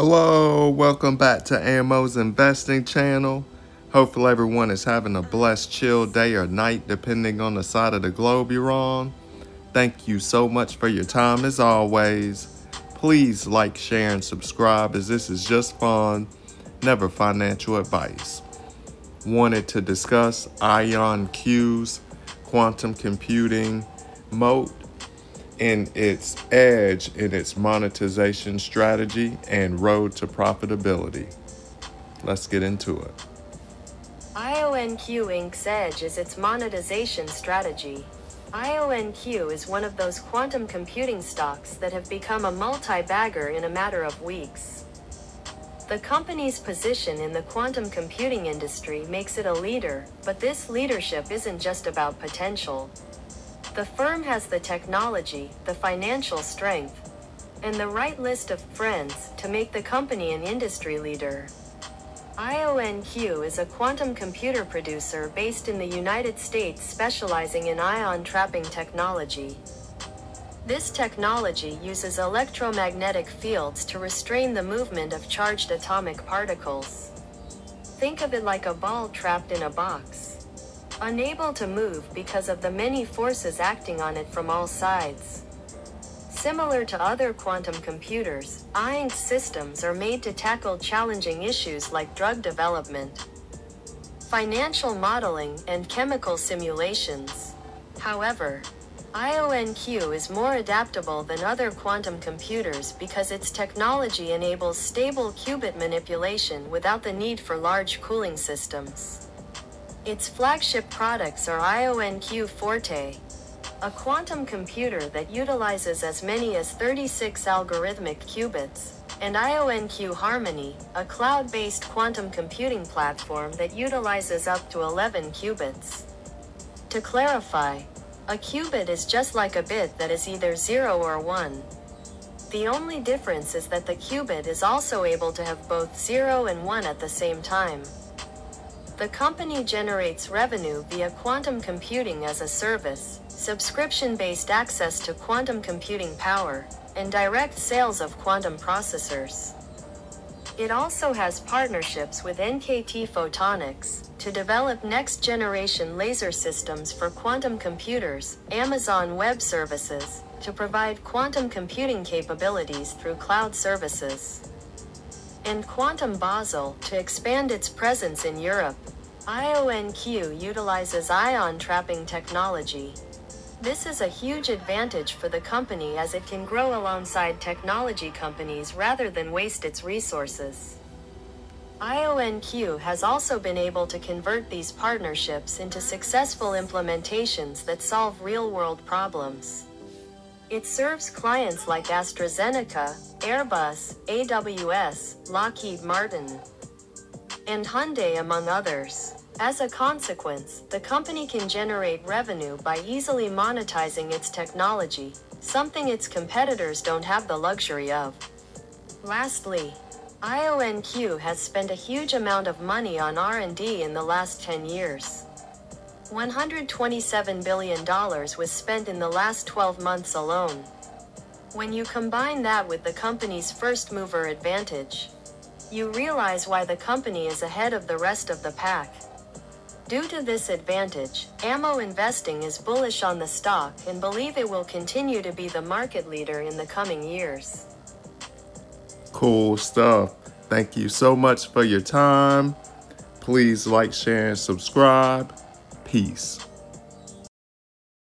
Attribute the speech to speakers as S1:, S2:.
S1: Hello, welcome back to Ammo's Investing Channel. Hopefully, everyone is having a blessed, chill day or night, depending on the side of the globe you're on. Thank you so much for your time as always. Please like, share, and subscribe as this is just fun, never financial advice. Wanted to discuss IonQ's quantum computing moat in its edge in its monetization strategy and road to profitability. Let's get into it.
S2: IonQ Inc.'s edge is its monetization strategy. IonQ is one of those quantum computing stocks that have become a multi bagger in a matter of weeks. The company's position in the quantum computing industry makes it a leader, but this leadership isn't just about potential. The firm has the technology, the financial strength, and the right list of friends to make the company an industry leader. IonQ is a quantum computer producer based in the United States specializing in ion trapping technology. This technology uses electromagnetic fields to restrain the movement of charged atomic particles. Think of it like a ball trapped in a box unable to move because of the many forces acting on it from all sides. Similar to other quantum computers, IonQ systems are made to tackle challenging issues like drug development, financial modeling, and chemical simulations. However, IonQ is more adaptable than other quantum computers because its technology enables stable qubit manipulation without the need for large cooling systems. Its flagship products are IonQ Forte, a quantum computer that utilizes as many as 36 algorithmic qubits, and IonQ Harmony, a cloud-based quantum computing platform that utilizes up to 11 qubits. To clarify, a qubit is just like a bit that is either 0 or 1. The only difference is that the qubit is also able to have both 0 and 1 at the same time. The company generates revenue via quantum computing as a service, subscription based access to quantum computing power, and direct sales of quantum processors. It also has partnerships with NKT Photonics to develop next generation laser systems for quantum computers, Amazon Web Services to provide quantum computing capabilities through cloud services and Quantum Basel to expand its presence in Europe. IonQ utilizes ion trapping technology. This is a huge advantage for the company as it can grow alongside technology companies rather than waste its resources. IonQ has also been able to convert these partnerships into successful implementations that solve real world problems. It serves clients like AstraZeneca, Airbus, AWS, Lockheed Martin, and Hyundai, among others. As a consequence, the company can generate revenue by easily monetizing its technology, something its competitors don't have the luxury of. Lastly, IonQ has spent a huge amount of money on R&D in the last 10 years. $127 billion was spent in the last 12 months alone. When you combine that with the company's first mover advantage, you realize why the company is ahead of the rest of the pack. Due to this advantage, Ammo Investing is bullish on the stock and believe it will continue to be the market leader in the coming years.
S1: Cool stuff. Thank you so much for your time. Please like, share, and subscribe. Peace.